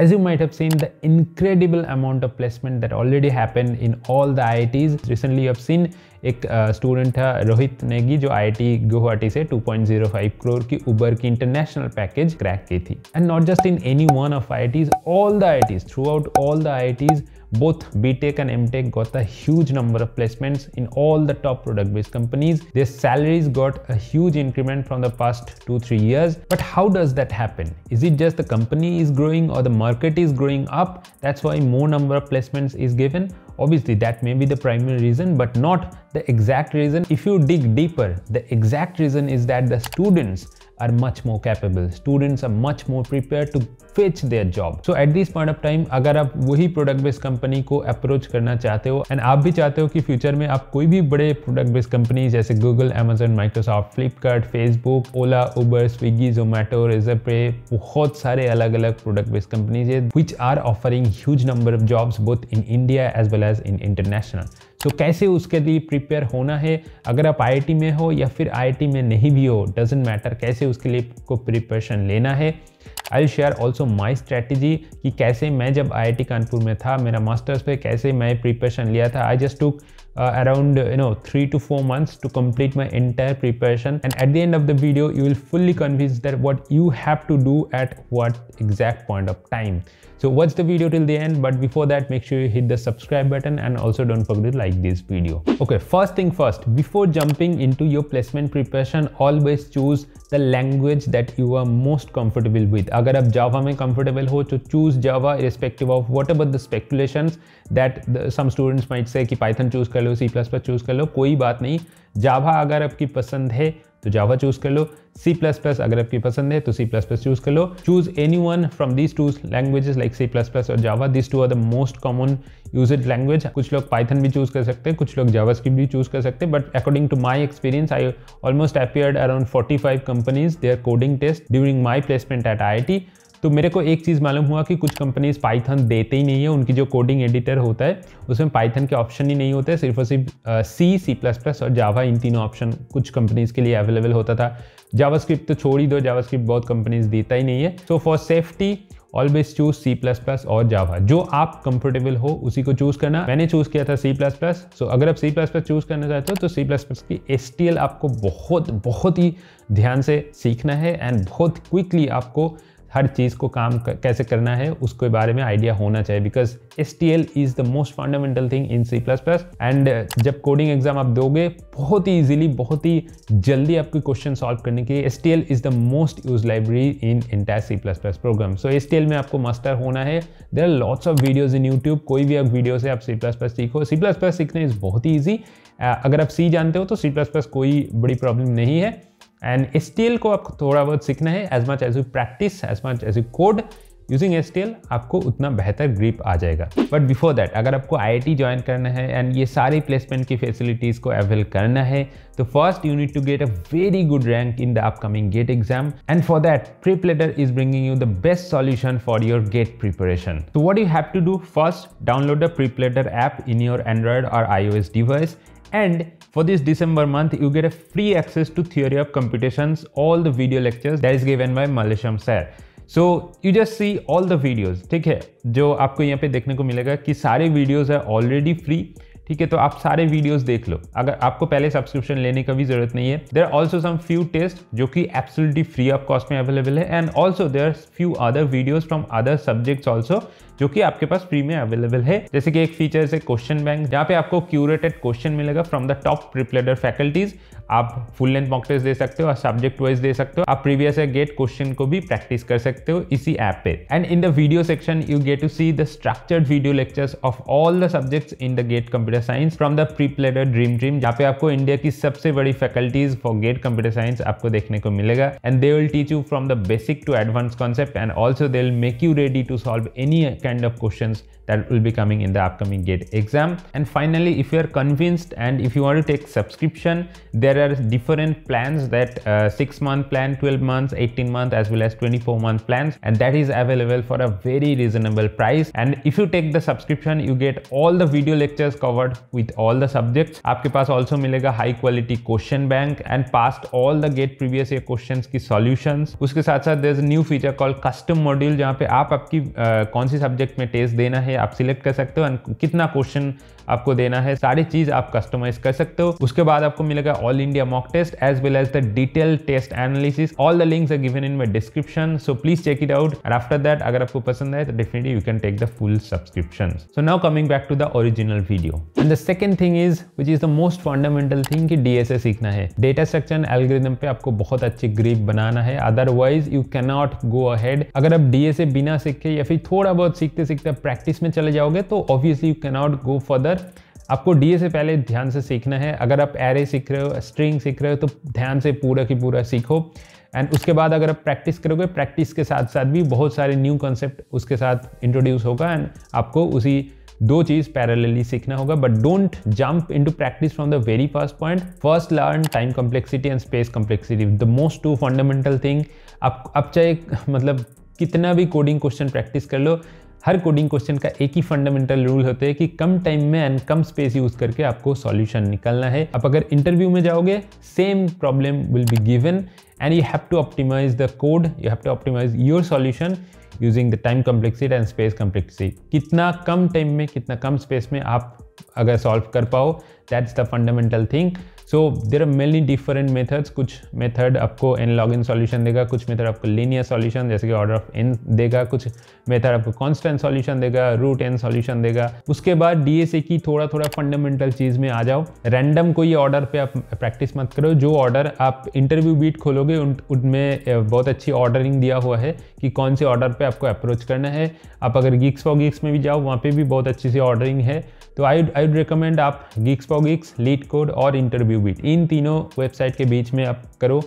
As you might have seen the incredible amount of placement that already happened in all the IITs. Recently you have seen एक student था रोहित नेगी जो IIT Guwahati से 2.05 करोड़ की उबर की international package crack की थी and not just in any one of I all the IITs throughout all the IITs both BTech and MTech got a huge number of placements in all the top product based companies. Their salaries got a huge increment from the past 2 3 years. But how does that happen? Is it just the company is growing or the market is growing up? That's why more number of placements is given. Obviously, that may be the primary reason, but not the exact reason. If you dig deeper, the exact reason is that the students are much more capable. Students are much more prepared to fetch their job. So at this point of time, अगर आप वही product based company को approach करना चाहते हो and आप भी चाहते हो कि फ्यूचर में आप कोई भी बड़े प्रोडक्ट बेस्ड कंपनी जैसे Google Amazon Microsoft Flipkart Facebook Ola Uber Swiggy Zomato Razorpay बहुत सारे अलग अलग प्रोडक्ट बेस्ड कंपनीज़ है which are offering huge number of jobs both in India as well as in international so, कैसे उसके लिए prepare होना है? अगर आप आईआईटी में हो या फिर आईआईटी में नहीं भी हो डजेंट मैटर कैसे उसके लिए को प्रिपरेशन लेना है? I share also my strategy कि कैसे मैं जब आई कानपुर में था मेरा मास्टर्स पे कैसे मैं प्रिपरेशन लिया था I just took around you know three to four months to complete my entire preparation and at the end of the video you will fully convinced that what you have to do at what exact point of time so watch the video till the end but before that make sure you hit the subscribe button and also don't forget to like this video. Okay first thing first before jumping into your placement preparation always choose the language that you are most comfortable with. अगर आप जावा में comfortable हो तो choose Java respective of what about the speculation that some students might say कि Python choose कर लो C plus पर choose कर लो, कोई बात नहीं। जावा अगर आपकी पसंद है तो जावा चूज़ कर लो सी प्लस प्लस अगर आपकी पसंद है तो सी प्लस प्लस चूज़ कर लो। Choose any one from these two languages like C plus plus और Java this two are the most common used language कुछ लोग पाइथन भी चूज़ कर सकते हैं, कुछ लोग जावा भी चूज़ कर सकते हैं but according to my experience I almost appeared around forty five companies there coding test during my placement at IIT तो मेरे को एक चीज़ मालूम हुआ कि कुछ कंपनीज़ पाइथन देते ही नहीं है, उनकी जो कोडिंग एडिटर होता है, उसमें पाइथन के ऑप्शन ही नहीं होते, सिर्फ़ और सिर्फ़ सी सी प्लस प्लस और जावा इन तीनों ऑप्शन कुछ कंपनीज़ के लिए अवेलेबल होता था। जावा तो छोड़ ही दो जावा बहुत कंपनीज़ देता ही नहीं है। So for safety always choose C plus plus और जावा जो आप कंफर्टेबल हो, उसी को चूज़ करना। मैंने चूज़ किया था सी प्लस प्लस सो अगर आप सी प्लस प्लस चूज़ करना चाहते हो तो सी प्लस प्लस की एसटीएल आपको बहुत बहुत ही ध्यान से सीखना है एंड बहुत क्विकली आपको हर चीज़ को काम कैसे करना है, उसके बारे में आइडिया होना चाहिए। Because S T L is the most fundamental thing in C plus plus and जब कोडिंग एग्ज़ाम आप दोगे, बहुत ही ईजिली बहुत ही जल्दी आपके क्वेश्चन सॉल्व करने के लिए S T L is the most use library in entire C plus plus program so S T L में आपको मास्टर होना है। There are lots of videos in YouTube कोई भी आप वीडियो से आप सी प्लस प्लस सीखो। सी प्लस प्लस सीखने इज़ बहुत ही ईजी अगर आप सी जानते हो तो सी प्लस प्लस कोई बड़ी प्रॉब्लम नहीं है। एंड एस को आपको थोड़ा बहुत सीखना है as much as you practice as much as you code using S आपको उतना बेहतर ग्रिप आ जाएगा। बट बिफोर दैट अगर आपको आई ज्वाइन करना है एंड ये सारी प्लेसमेंट की फैसिलिटीज़ को अवेल करना है तो first you need to get a very good rank in the upcoming GATE exam and for that PrepLadder is bringing you the best solution for your GATE preparation तो what you have to do first download the PrepLadder app in your Android और I O S device and for this December month you get a free access to theory of computations all the video lectures that is given by Malisham sir so you just see all the videos ठीक है जो आपको यहाँ पे देखने को मिलेगा कि सारे वीडियोज है ऑलरेडी फ्री ठीक है तो आप सारे वीडियोस देख लो। अगर आपको पहले सब्सक्रिप्शन लेने का भी ज़रूरत नहीं है there also some few test जो कि एब्सोल्युटली फ्री ऑफ़ कॉस्ट में अवेलेबल है and also there few other videos from other subjects also जो कि आपके पास फ्री में अवेलेबल है। जैसे कि एक फीचर है क्वेश्चन बैंक जहाँ पे आपको क्यूरेटेड क्वेश्चन मिलेगा from the top PrepLadder faculties आप फुल लेंथ मॉक टेस्ट दे सकते हो और सब्जेक्ट वाइज दे सकते हो, आप प्रीवियस गेट क्वेश्चन को भी प्रैक्टिस कर सकते हो इसी ऐप पे। And in the video section you get to see the structured video lectures of all the subjects in the GATE computer science from the PrepLadder dream dream जहाँ पे आपको इंडिया की सबसे बड़ी faculties for GATE computer science आपको देखने को मिलेगा। And they will teach you from the basic to advance concept and also they will make you ready to solve any kind of question that will be coming in the upcoming gate exam. And finally, if you are convinced and if you want to take subscription, there are different plans that uh, 6 month plan 12 months 18 month as well as 24 month plans and that is available for a very reasonable price and if you take the subscription you get all the video lectures covered with all the subjects आपके पास also मिलेगा high quality question bank and past all the get previous year questions की solutions उसके साथ साथ there's a new feature called custom module जहाँ पे आप आपकी uh, कौन सी सब्जेक्ट में टेस्ट देना है आप सिलेक्ट कर सकते हो एंड कितना क्वेश्चन आपको देना है। सारी चीज़ आप कस्टमाइज कर सकते हो। उसके बाद आपको मिलेगा all India mock test as well as the detail test analysis all the links are given in my description so please check it out and after that अगर आपको पसंद आए तो definitely you can take the full subscription so now coming back to the original video and the second thing is which is the most fundamental thing कि DSA सीखना है। Data structure algorithm पे आपको बहुत अच्छी ग्रिप बनाना है। Otherwise you cannot go ahead अगर आप डीएसए बिना सीखे या फिर थोड़ा बहुत सीखते सीखते प्रैक्टिस में चले जाओगे तो obviously you cannot go further आपको डीए से पहले ध्यान से सीखना है। अगर आप एरे सीख रहे हो स्ट्रिंग सीख रहे हो तो ध्यान से पूरा की पूरा सीखो। एंड उसके बाद अगर आप प्रैक्टिस करोगे प्रैक्टिस के साथ साथ भी बहुत सारे न्यू कॉन्सेप्ट उसके साथ इंट्रोड्यूस होगा एंड आपको उसी दो चीज़ पैरेलली सीखना होगा। But don't jump into practice from the very first point first learn time complexity and space complexity the most two fundamental thing आप आप चाहे मतलब कितना भी कोडिंग क्वेश्चन प्रैक्टिस कर लो हर कोडिंग क्वेश्चन का एक ही फंडामेंटल रूल होते हैं कि कम टाइम में एंड कम स्पेस यूज़ करके आपको सॉल्यूशन निकलना है। आप अगर इंटरव्यू में जाओगे same problem will be given and you have to optimize the code you have to optimize your solution using the time complexity and space complexity कितना कम टाइम में, कितना कम स्पेस में आप अगर सॉल्व कर पाओ that's the fundamental thing so there are many different methods कुछ मेथड आपको एन लॉग इन सॉल्यूशन देगा, कुछ मेथड आपको लीनियर सॉल्यूशन जैसे कि ऑर्डर ऑफ़ एन देगा, कुछ मेथड आपको कॉन्स्टेंट सॉल्यूशन देगा रूट एन सॉल्यूशन देगा। उसके बाद डीएसए की थोड़ा थोड़ा फंडामेंटल चीज़ में आ जाओ। रैंडम कोई ऑर्डर पे आप प्रैक्टिस मत करो। जो ऑर्डर आप इंटरव्यू बीट खोलोगे उनमें बहुत अच्छी ऑर्डरिंग दिया हुआ है कि कौन से ऑर्डर पे आपको अप्रोच करना है। आप अगर गिक्स फॉर गिक्स में भी जाओ, वहाँ पे भी बहुत अच्छी सी ऑर्डरिंग है। तो आई आई वुड रिकमेंड आप geeks for geeks leet code और इंटरव्यू बीट इन तीनों वेबसाइट के बीच में आप करो।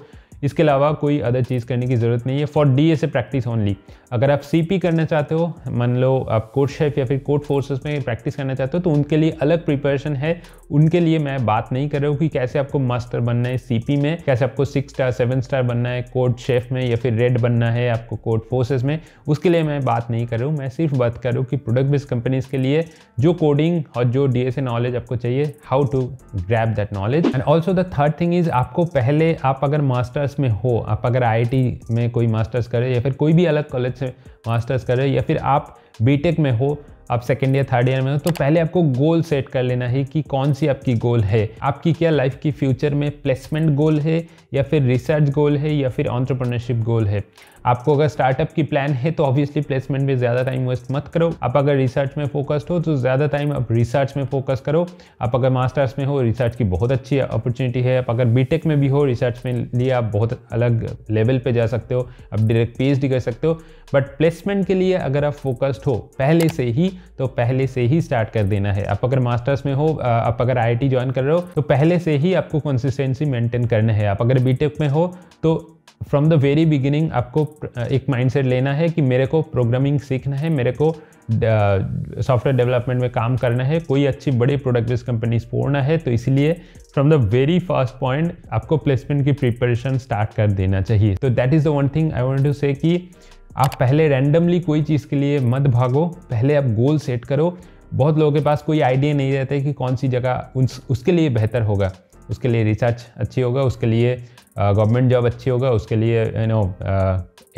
इसके अलावा कोई अदर चीज़ करने की ज़रूरत नहीं है for D S A practice only अगर आप सी पी करना चाहते हो, मान लो आप कोर्ट शेफ या फिर कोर्ट फोर्सेस में प्रैक्टिस करना चाहते हो तो उनके लिए अलग प्रिपरेशन है। उनके लिए मैं बात नहीं कर रहा हूँ कि कैसे आपको मास्टर बनना है सी पी में, कैसे आपको सिक्स स्टार सेवन स्टार बनना है कोर्ट शेफ में या फिर रेड बनना है आपको कोर्ट फोर्सेस में, उसके लिए मैं बात नहीं कर रहा हूँ। मैं सिर्फ़ बात कर रहा हूँ कि प्रोडक्ट बेस्ड कंपनीज़ के लिए जो कोडिंग और जो डी एस ए नॉलेज आपको चाहिए how to grasp that knowledge and also the third thing is आपको पहले आप अगर मास्टर्स में हो, आप अगर आई में कोई मास्टर्स करें या फिर कोई भी अलग कॉलेज से मास्टर्स करें या फिर आप बीटेक में हो, आप सेकेंड ईयर थर्ड ईयर में हो तो पहले आपको गोल सेट कर लेना है कि कौन सी आपकी गोल है। आपकी क्या लाइफ की फ्यूचर में प्लेसमेंट गोल है या फिर रिसर्च गोल है या फिर ऑन्टरप्रनरशिप गोल है। आपको अगर स्टार्टअप की प्लान है तो ऑब्वियसली प्लेसमेंट में ज़्यादा टाइम वेस्ट मत करो। आप अगर रिसर्च में फोकस्ड हो तो ज़्यादा टाइम आप रिसर्च में फोकस करो। आप अगर मास्टर्स में हो रिसर्च की बहुत अच्छी अपॉर्चुनिटी है। आप अगर बीटेक में भी हो रिसर्च में लिए आप बहुत अलग लेवल पे जा सकते हो। आप डायरेक्ट पी कर सकते हो। बट प्लेसमेंट के लिए अगर आप फोकस्ड हो, पहले से ही तो पहले से ही स्टार्ट कर देना है। आप अगर मास्टर्स में हो आप अगर आई ज्वाइन कर रहे हो तो पहले से ही आपको कंसिस्टेंसी मेंटेन करना है। आप अगर बीटेक में हो तो फ्रॉम द वेरी बिगिनिंग आपको एक माइंडसेट लेना है कि मेरे को प्रोग्रामिंग सीखना है मेरे को सॉफ्टवेयर डेवलपमेंट में काम करना है कोई अच्छी बड़ी प्रोडक्ट बेस्ड कंपनी छोड़ना है तो इसलिए from the very first point आपको प्लेसमेंट की प्रिपरेशन स्टार्ट कर देना चाहिए। तो that is the one thing I want to say कि आप पहले रैंडमली कोई चीज़ के लिए मत भागो पहले आप गोल सेट करो। बहुत लोगों के पास कोई आइडिया नहीं रहता है कि कौन सी जगह उस, उसके लिए बेहतर होगा। उसके लिए रिसर्च अच्छी होगा उसके लिए गवर्नमेंट जॉब अच्छी होगा, उसके लिए यू नो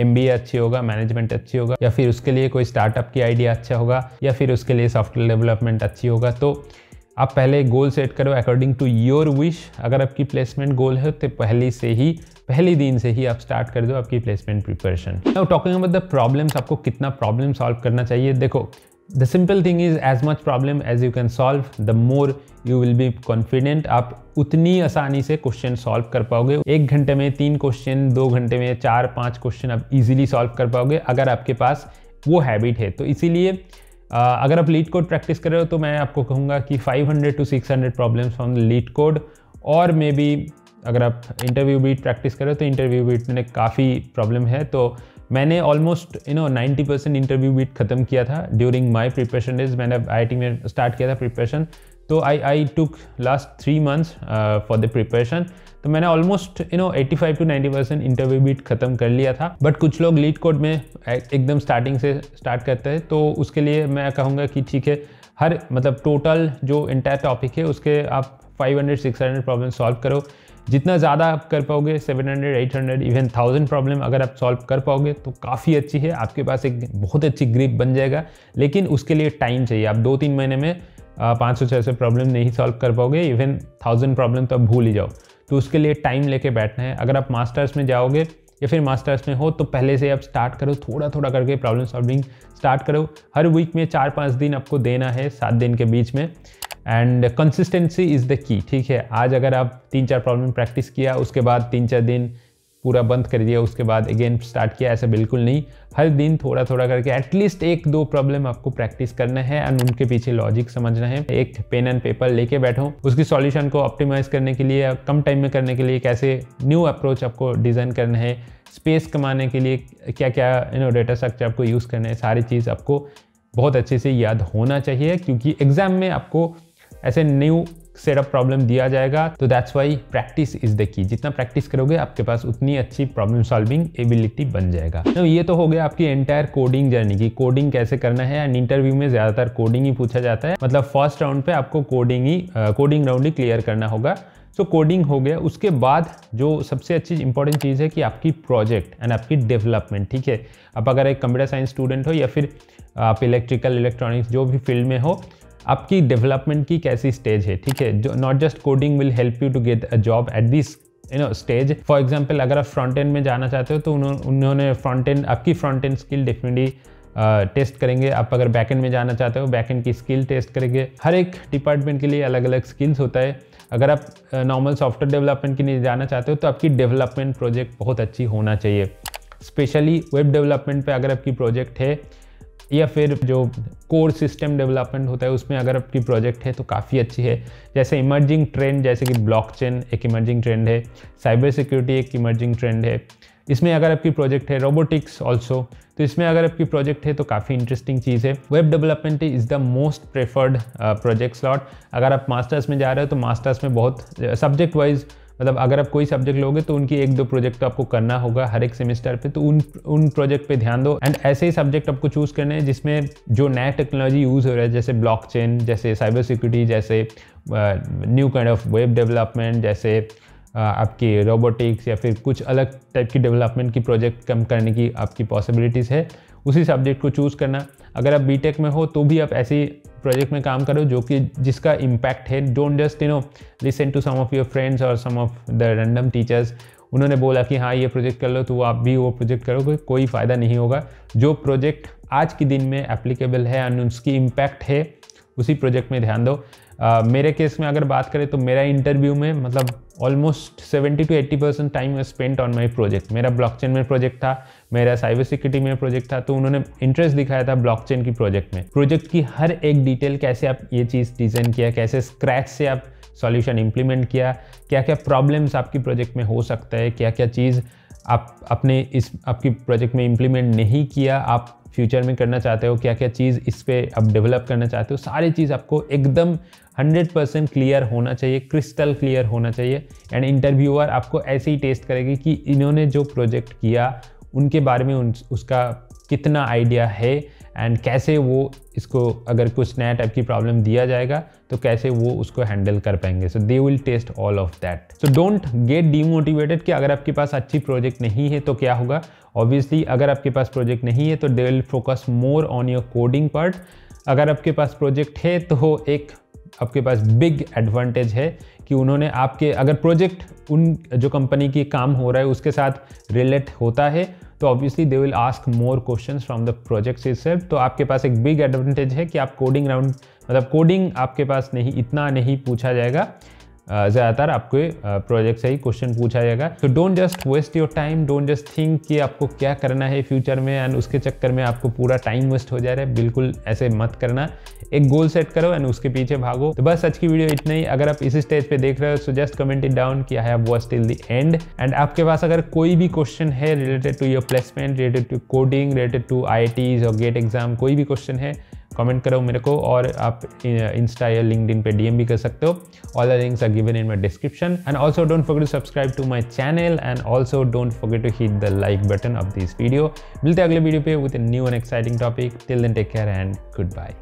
एम अच्छी होगा मैनेजमेंट अच्छी होगा, या फिर उसके लिए कोई स्टार्टअप की आइडिया अच्छा होगा, या फिर उसके लिए सॉफ्टवेयर डेवलपमेंट अच्छी होगा। तो आप पहले गोल सेट करो अकॉर्डिंग टू योर विश अगर आपकी प्लेसमेंट गोल है तो पहले से ही, पहले दिन से ही आप स्टार्ट कर दो आपकी placement preparation now talking about the problems आपको कितना प्रॉब्लम सॉल्व करना चाहिए? देखो the simple thing is as much problem as you can solve the more you will be confident आप उतनी आसानी से क्वेश्चन सॉल्व कर पाओगे। एक घंटे में तीन क्वेश्चन दो घंटे में चार, पाँच क्वेश्चन आप इजीली सॉल्व कर पाओगे, अगर आपके पास वो हैबिट है। तो इसीलिए अगर आप लीड कोड प्रैक्टिस कर रहे हो तो मैं आपको कहूँगा कि 500 to 600 problems from leet code. और मे बी अगर आप इंटरव्यू बीट प्रैक्टिस करो तो इंटरव्यू बीट में काफ़ी प्रॉब्लम है। तो मैंने almost you know 90 percent InterviewBit खत्म किया था ड्यूरिंग माय प्रिपरेशन डेज़ मैंने आई में स्टार्ट किया था प्रिपरेशन तो I I took last three months for the preparation तो मैंने almost you know 85 to 90 percent InterviewBit खत्म कर लिया था. बट कुछ लोग लीड कोड में एकदम स्टार्टिंग से स्टार्ट करते हैं तो उसके लिए मैं कहूँगा कि ठीक है, हर मतलब टोटल जो इंटायर टॉपिक है, उसके आप 500 600 प्रॉब्लम सॉल्व करो. जितना ज़्यादा आप कर पाओगे 700 800 इवन 1000 प्रॉब्लम अगर आप सॉल्व कर पाओगे तो काफ़ी अच्छी है। आपके पास एक बहुत अच्छी ग्रिप बन जाएगा। लेकिन उसके लिए टाइम चाहिए। आप दो तीन महीने में पाँच सौ छः सौ प्रॉब्लम नहीं सॉल्व कर पाओगे इवन थाउज़ेंड प्रॉब्लम तो आप भूल ही जाओ। तो उसके लिए टाइम लेके बैठना है। अगर आप मास्टर्स में जाओगे या फिर मास्टर्स में हो तो पहले से आप स्टार्ट करो। थोड़ा थोड़ा करके प्रॉब्लम सॉल्विंग स्टार्ट करो। हर वीक में चार पाँच दिन आपको देना है, सात दिन के बीच में। एंड कंसिस्टेंसी इज़ द की ठीक है? आज अगर आप तीन चार प्रॉब्लम प्रैक्टिस किया, उसके बाद तीन चार दिन पूरा बंद कर दिया, उसके बाद अगेन स्टार्ट किया, ऐसा बिल्कुल नहीं। हर दिन थोड़ा थोड़ा करके एटलीस्ट एक दो प्रॉब्लम आपको प्रैक्टिस करना है एंड उनके पीछे लॉजिक समझना है। एक पेन एंड पेपर लेके बैठो, उसकी सॉल्यूशन को ऑप्टिमाइज करने के लिए, कम टाइम में करने के लिए कैसे न्यू अप्रोच आपको डिज़ाइन करना है स्पेस कमाने के लिए क्या क्या यू नो डेटा स्ट्रक्चर आपको यूज़ करना है, सारी चीज़ आपको बहुत अच्छे से याद होना चाहिए, क्योंकि एग्ज़ाम में आपको ऐसे न्यू सेटअप प्रॉब्लम दिया जाएगा तो that's why practice is the key जितना प्रैक्टिस करोगे आपके पास उतनी अच्छी प्रॉब्लम सॉल्विंग एबिलिटी बन जाएगा। तो ये तो हो गया आपकी एंटायर कोडिंग जर्नी की। कोडिंग कैसे करना है? एंड इंटरव्यू में ज़्यादातर कोडिंग ही पूछा जाता है। मतलब फ़र्स्ट राउंड पे आपको कोडिंग ही कोडिंग राउंड ही क्लियर करना होगा। सो so, कोडिंग हो गया। उसके बाद जो सबसे अच्छी इंपॉर्टेंट चीज़ है कि आपकी प्रोजेक्ट एंड आपकी डेवलपमेंट ठीक है? आप अगर एक कंप्यूटर साइंस स्टूडेंट हो या फिर आप इलेक्ट्रिकल इलेक्ट्रॉनिक्स जो भी फ़ील्ड में हो आपकी डेवलपमेंट की कैसी स्टेज है, ठीक है? जो not just coding will help you to get a job at this you know stage for example अगर आप फ्रंट एंड में जाना चाहते हो तो उन्होंने फ्रंट एंड आपकी front end skill definitely test करेंगे। आप अगर बैक एंड में जाना चाहते हो बैक एंड की स्किल टेस्ट करेंगे। हर एक डिपार्टमेंट के लिए अलग अलग स्किल्स होता है। अगर आप नॉर्मल सॉफ्टवेयर डेवलपमेंट के लिए जाना चाहते हो तो आपकी डेवलपमेंट प्रोजेक्ट बहुत अच्छी होना चाहिए। स्पेशली वेब डेवलपमेंट पे अगर आपकी प्रोजेक्ट है या फिर जो कोर सिस्टम डेवलपमेंट होता है, उसमें अगर आपकी प्रोजेक्ट है तो काफ़ी अच्छी है। जैसे इमर्जिंग ट्रेंड जैसे कि ब्लॉकचेन एक इमर्जिंग ट्रेंड है साइबर सिक्योरिटी एक इमर्जिंग ट्रेंड है। इसमें अगर आपकी प्रोजेक्ट है रोबोटिक्स ऑल्सो तो इसमें अगर आपकी प्रोजेक्ट है तो काफ़ी इंटरेस्टिंग चीज़ है। Web development is the most preferred project slot अगर आप मास्टर्स में जा रहे हो तो मास्टर्स में बहुत सब्जेक्ट वाइज मतलब अगर आप कोई सब्जेक्ट लोगे तो उनकी एक दो प्रोजेक्ट तो आपको करना होगा हर एक सेमेस्टर पे तो उन उन प्रोजेक्ट पे ध्यान दो। एंड ऐसे ही सब्जेक्ट आपको चूज़ करने हैं जिसमें जो नया टेक्नोलॉजी यूज़ हो रहा है, जैसे ब्लॉकचेन जैसे साइबर सिक्योरिटी जैसे new kind of web development जैसे आपकी रोबोटिक्स या फिर कुछ अलग टाइप की डेवलपमेंट की प्रोजेक्ट कम करने की आपकी पॉसिबिलिटीज़ है। उसी सब्जेक्ट को चूज़ करना। अगर आप बीटेक में हो तो भी आप ऐसी प्रोजेक्ट में काम करो जो कि जिसका इम्पैक्ट है। Don't just you know listen to some of your friends और some of the random teachers उन्होंने बोला कि हाँ ये प्रोजेक्ट कर लो तो आप भी वो प्रोजेक्ट करोगे कोई फ़ायदा नहीं होगा। जो प्रोजेक्ट आज के दिन में एप्लीकेबल है एंड उसकी इम्पैक्ट है उसी प्रोजेक्ट में ध्यान दो। Uh, मेरे केस में अगर बात करें तो मेरा इंटरव्यू में मतलब almost 70 to 80 percent time spent on my project मेरा ब्लॉकचेन में प्रोजेक्ट था, मेरा साइबर सिक्योरिटी में प्रोजेक्ट था तो उन्होंने इंटरेस्ट दिखाया था ब्लॉकचेन की प्रोजेक्ट में। प्रोजेक्ट की हर एक डिटेल कैसे आप ये चीज़ डिज़ाइन किया, कैसे स्क्रैच से आप सॉल्यूशन इंप्लीमेंट किया क्या क्या प्रॉब्लम्स आपकी प्रोजेक्ट में हो सकता है क्या क्या चीज़ आप अपने इस आपकी प्रोजेक्ट में इम्प्लीमेंट नहीं किया आप फ्यूचर में करना चाहते हो क्या क्या चीज़ इस पर आप डेवलप करना चाहते हो सारी चीज़ आपको एकदम 100 परसेंट क्लियर होना चाहिए क्रिस्टल क्लियर होना चाहिए। एंड इंटरव्यूअर आपको ऐसे ही टेस्ट करेगी कि इन्होंने जो प्रोजेक्ट किया उनके बारे में उन, उसका कितना आइडिया है एंड कैसे वो इसको, अगर कुछ नया टाइप की प्रॉब्लम दिया जाएगा तो कैसे वो उसको हैंडल कर पाएँगे? So they will test all of that so don't get demotivated कि अगर आपके पास अच्छी प्रोजेक्ट नहीं है तो क्या होगा? ऑब्वियसली अगर आपके पास प्रोजेक्ट नहीं है तो they will focus more on your coding part अगर आपके पास प्रोजेक्ट है तो एक आपके पास बिग एडवांटेज है कि उन्होंने आपके, अगर प्रोजेक्ट उन, जो कंपनी की काम हो रहा है, उसके साथ रिलेट होता है तो obviously they will ask more question from the project itself तो आपके पास एक बिग एडवांटेज है कि आप कोडिंग राउंड मतलब कोडिंग आपके पास नहीं, इतना नहीं पूछा जाएगा। ज़्यादातर आपको प्रोजेक्ट से ही क्वेश्चन पूछा जाएगा। तो don't just waste your time don't just think कि आपको क्या करना है फ्यूचर में एंड उसके चक्कर में आपको पूरा टाइम वेस्ट हो जा रहा है। बिल्कुल ऐसे मत करना। एक गोल सेट करो एंड उसके पीछे भागो। तो बस आज की वीडियो इतना ही। अगर आप इसी स्टेज पे देख रहे हो so just comment it down कि I have watch till the end and आपके पास अगर कोई भी क्वेश्चन है related to your placement related to coding related to I और गेट एग्ज़ाम कोई भी क्वेश्चन है कमेंट करो मेरे को और आप इंस्टा या लिंकड पे डीएम भी कर सकते हो। All the links are given in my description and also don't forget to subscribe to my channel and also don't forget to hit the like button of this video मिलते अगले video पे with new and exciting topic till then take care and goodbye